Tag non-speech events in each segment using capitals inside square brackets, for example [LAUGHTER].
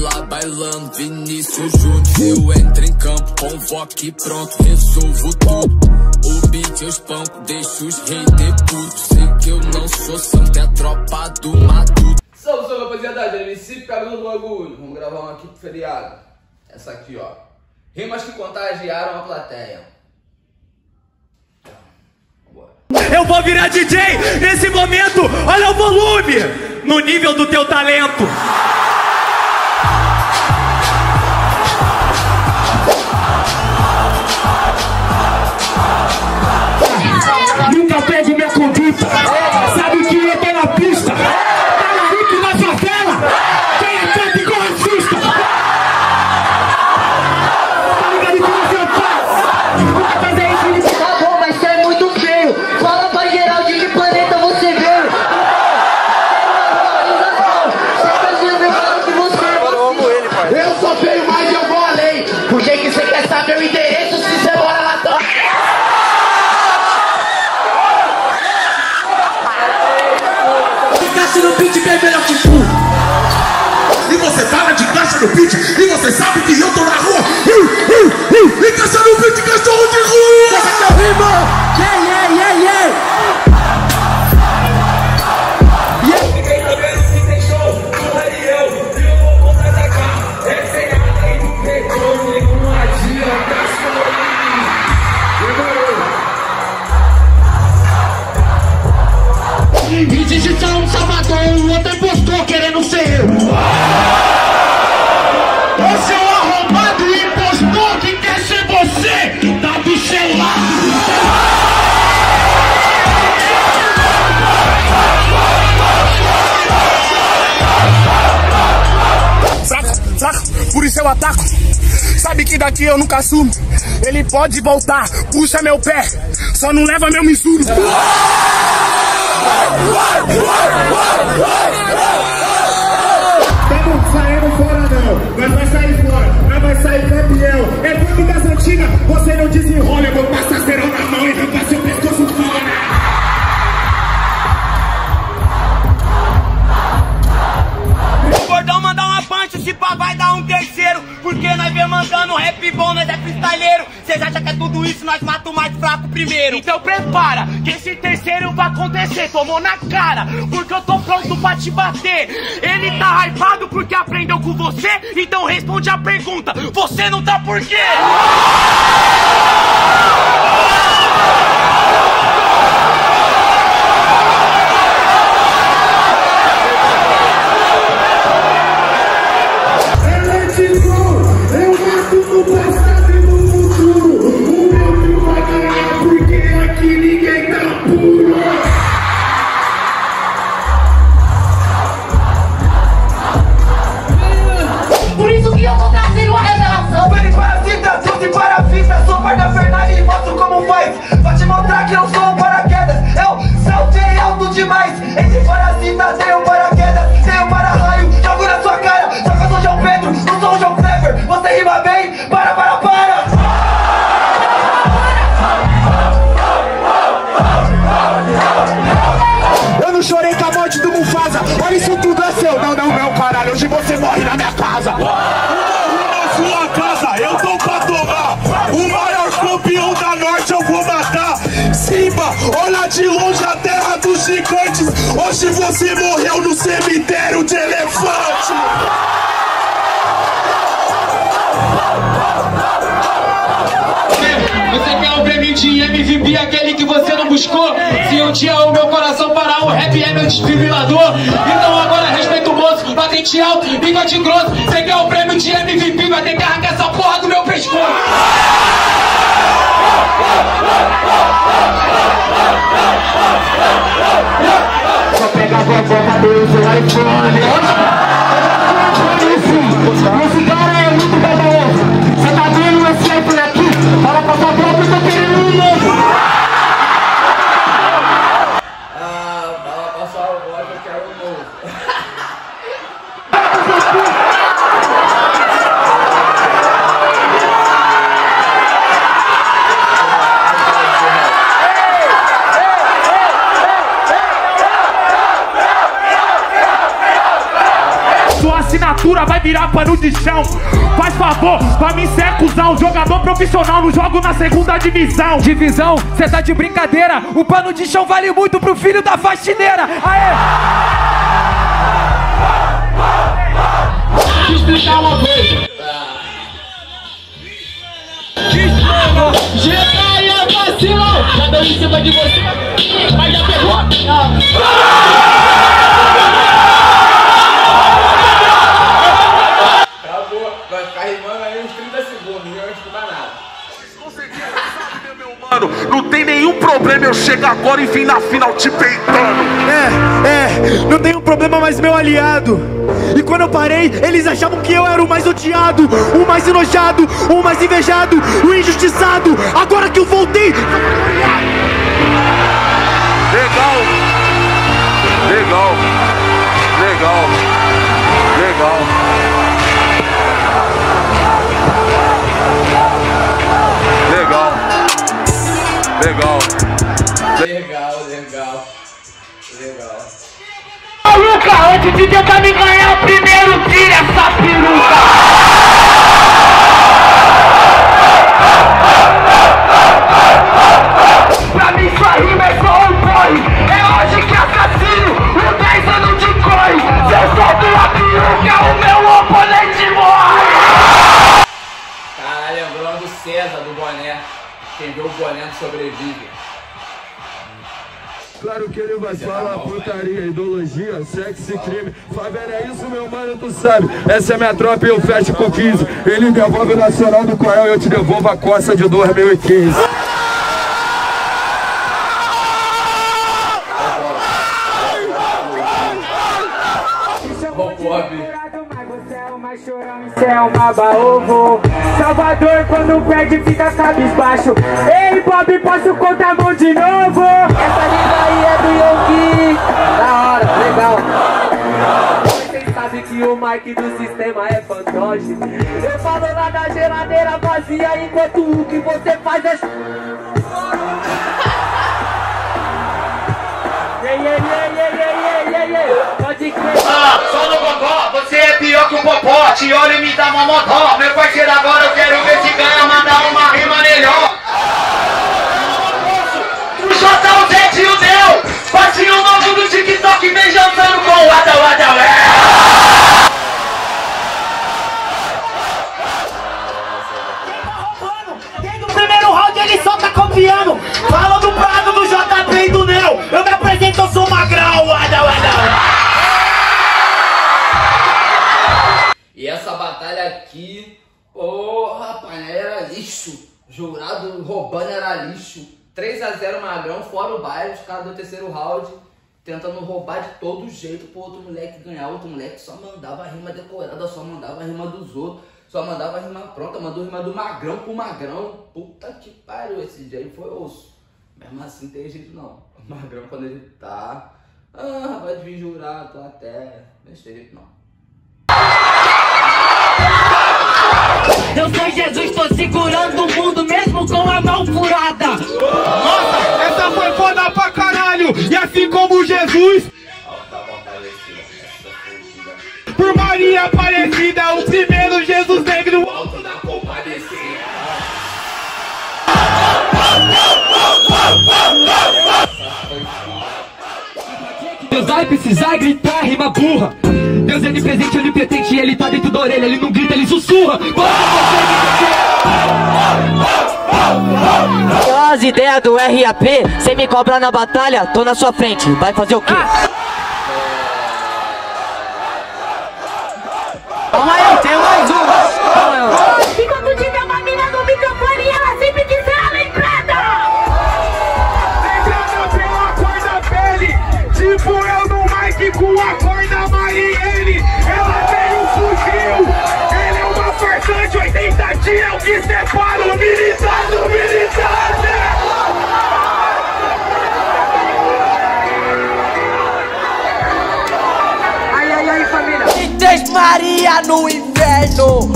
lá bailando Vinícius Júnior. Eu entro em campo, convoque e pronto Resolvo tudo. O beat eu espanco, deixo os haters putos Sei que eu não sou santo, é tropa do matuto. Salve, salve rapaziada, MC pegando no bagulho. Vamos gravar uma aqui pro feriado. Essa aqui ó. Rimas que contagiaram a plateia. Eu vou virar DJ nesse momento. Olha o volume. No nível do teu talento. Eu ataco. Sabe que daqui eu nunca assumo Ele pode voltar, puxa meu pé. Só não leva meu Mizuno não, nós vai sair fora, nós vai sair campeão. É funk das antigas, você não desenrola, eu vou passar primeiro. Então prepara, que esse terceiro vai acontecer. Tomou na cara, porque eu tô pronto pra te bater. Ele tá hypado porque aprendeu com você, então responde a pergunta: Você não tá por quê? De longe a terra dos gigantes. Hoje você morreu no cemitério de elefante. Você quer o prêmio de MVP, aquele que você não buscou? Se um dia o meu coração parar, o rap é meu desfibrilador. Então agora respeita o moço, patente alto, bigode grosso. Você quer o prêmio de MVP, vai ter que arrancar essa porra do meu pescoço. Pegava a bomba do iPhone. Esse fatura vai virar pano de chão. Faz favor, pra mim ser cuzão. Jogador profissional, não jogo na segunda divisão. Divisão, cê tá de brincadeira. O pano de chão vale muito pro filho da faxineira. Aê! Explicar uma coisa. Geraia vacilão! Já deu em cima de você, mas já pegou. Acabou. Não tem nenhum problema eu chegar agora e vir na final te peitando. É, é, não tem um problema mais meu aliado. E quando eu parei, eles achavam que eu era o mais odiado, o mais enojado, o mais invejado, o injustiçado. Agora que eu voltei. Legal. Legal. Legal. Legal. Legal. Legal, legal. Legal. Maluca, antes de tentar me ganhar, sexo e crime. Favela é isso, meu mano, tu sabe. Essa é minha tropa e eu fecho com 15. Ele devolve o Nacional do Coel e eu te devolvo a coça de 2015. Ô, Bob. Cê é uma baovo Salvador quando perde fica cabisbaixo Ei Bob, posso contar a mão de novo? Essa rima aí é do Yonki que do sistema é fantoche Eu falo lá da geladeira vazia Enquanto o que você faz é... Ah, só no gogó, você é pior que o popó. Te olha e me dá uma motó. Meu parceiro, agora eu quero ver se ganha, mandar uma rima melhor. Fora o baile, os caras do terceiro round tentando roubar de todo jeito pro outro moleque ganhar. Outro moleque só mandava rima decorada, só mandava rima dos outros, só mandava rima pronta, mandou rima do Magrão pro Magrão. Puta que pariu, esse dia aí foi osso. Mesmo assim, tem jeito não. O Magrão, quando ele tá. Ah, vai vir jurado, tô até. Não tem jeito não. Eu sou Jesus, tô segurando o mundo mesmo com a mão furada precisar gritar, rima burra. Deus é onipresente, onipotente, ele tá dentro da orelha, ele não grita, ele sussurra. As ideias do RAP, cê me cobra na batalha, tô na sua frente, vai fazer o quê? Calma que separa o militar do militante. Ai, ai, ai, família E três Maria no inverno.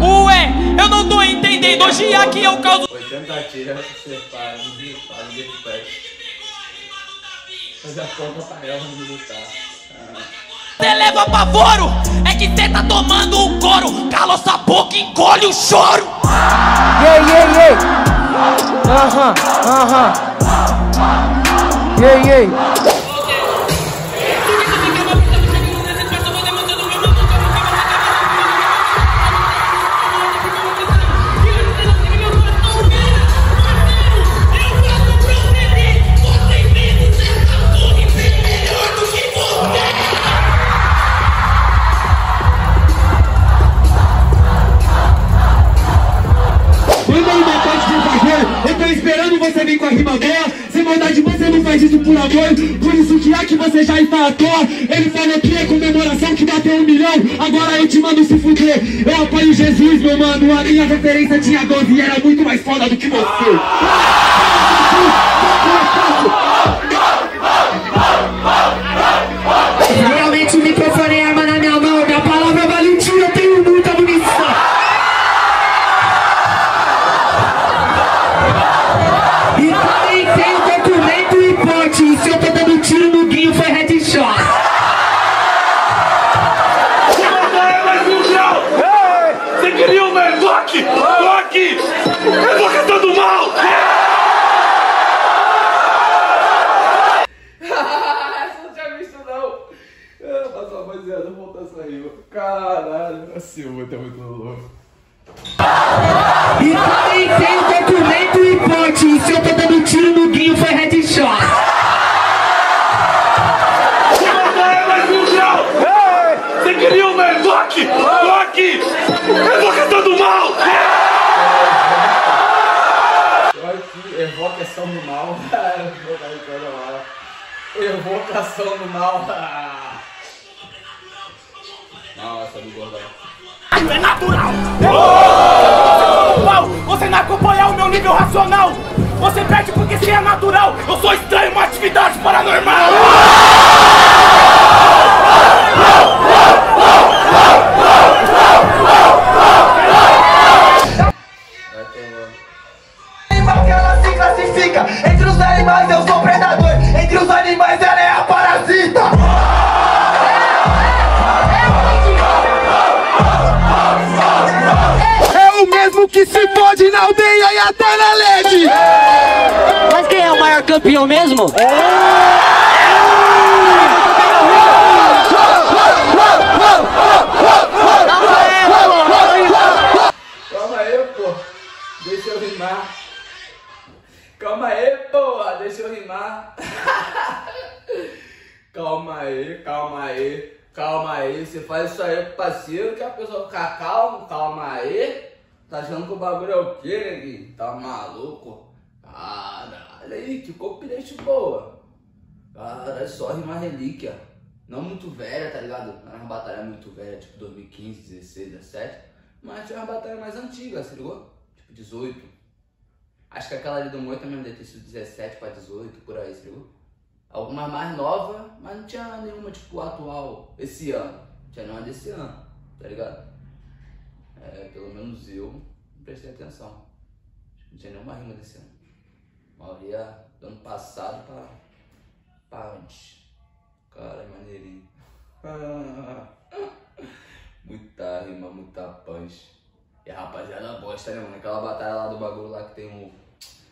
Ué, eu não tô entendendo. Hoje aqui eu causo. 80 tiras, separa, ninguém fala, ninguém pede. Fazer a conta pra ela no militar. Ah. Cê leva pavoro, é que cê tá tomando o couro. Cala sua boca e encolhe o choro. Yeah, yeah, yeah. Aham, aham. Yeah, yeah. Vir com a rima boa. Sem maldade, você não faz isso por amor. Por isso que que você já está à toa. Ele falou que é comemoração que bateu um milhão. Agora eu te mando se fuder. Eu apoio Jesus, meu mano. A minha referência tinha 12 e era muito mais foda do que você. Caralho, a Silva tá muito louco. E também tenho documento e porte. E se eu tô dando tiro no guinho, foi headshot. Você queria o meu? Aqui! Eu tô cantando mal! [LAUGHS] Evocação do mal. Evocação do mal. [LAUGHS] Nossa, do gordão. É natural. Pau, Você não acompanha o meu nível racional. Você perde porque se é natural. Eu sou estranho, uma atividade paranormal. Animal que ela se classifica. Entre os animais eu sou predador. Entre os animais ela é que se pode na aldeia e até na LED. Mas quem é o maior campeão mesmo? Calma aí, pô. Deixa eu rimar. Calma aí, porra. Deixa eu rimar. calma aí, calma aí. Calma aí. Você faz isso aí pro parceiro que a pessoa fica calma. Calma aí. Tá achando que o bagulho é o quê, neguinho? Tá maluco? Caralho aí, que copilete boa. Cara, só rimar relíquia. Não muito velha, tá ligado? Não é uma batalha muito velha, tipo 2015, 16, 17. Mas tinha uma batalha mais antiga, se ligou? Tipo 18. Acho que aquela ali do Moi também deve ter sido 17 pra 18, por aí, se ligou? Algumas mais novas, mas não tinha nenhuma, tipo, atual, esse ano. Tinha nenhuma desse ano, tá ligado? É, pelo menos eu não prestei atenção. Não tinha nenhuma rima desse ano. A maioria do ano passado pra, pra antes. Cara, maneirinho. [LAUGHS] muita rima, muita punch. E a rapaziada gosta, né, mano? Aquela batalha lá do bagulho lá que tem o.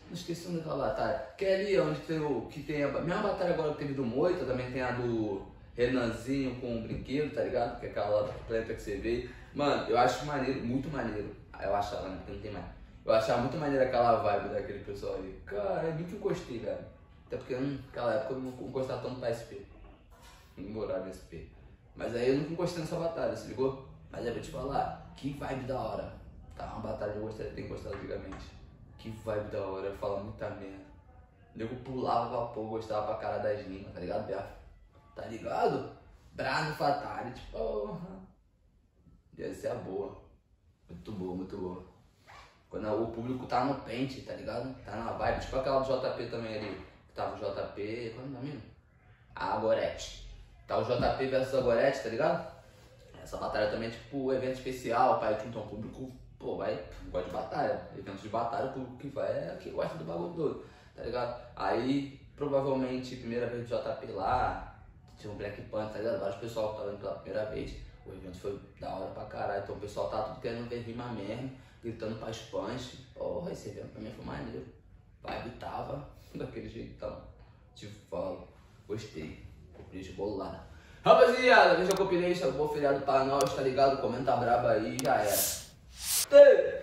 Não esqueci o nome daquela batalha. Que é ali onde tem o. Que tem a mesma batalha agora que teve do Moita, também tem a do Renanzinho com o brinquedo, tá ligado? Que é aquela lá que você vê. Mano, eu acho maneiro, muito maneiro. Eu achava, né? Porque não tem mais. Eu achava muito maneiro aquela vibe daquele pessoal ali. Cara, é muito encostei, velho. Até porque hum, naquela época eu não gostava tanto pra SP. Não morava SP. Mas aí eu nunca encostei nessa batalha, se ligou? Mas é pra te falar, que vibe da hora. Tá uma batalha que eu gostaria de ter gostado antigamente. Que vibe da hora, eu falo muita merda. O nego pulava pra pôr, gostava pra cara das rimas, tá ligado, Biafra? Tá ligado? Brado Fatality, porra. Deve ser a boa. Muito boa, muito boa. Quando o público tá no pente, tá ligado? Tá na vibe. Tipo aquela do JP também ali. Que tava o JP. Qual é o nome? A Agorete. Tá o JP versus a Agorete, tá ligado? Essa batalha também é tipo evento especial, pai. Então o público, pô, vai. Gosta de batalha. Eventos de batalha, o público que vai é que gosta do bagulho doido, tá ligado? Aí, provavelmente, primeira vez do JP lá. Tinha um Black Panther, tá ligado? Vários pessoal que tava indo pela primeira vez. O evento foi da hora pra caralho. Então o pessoal tá tudo querendo ver rima mesmo, gritando pras punch. Porra, esse evento pra mim foi maneiro. Vibe tava [LAUGHS] daquele jeitão. Te falo. Gostei. Comprei bolada. Rapaziada, veja a compilation, bom feriado pra nós, tá ligado? Comenta braba aí, já era. Ei!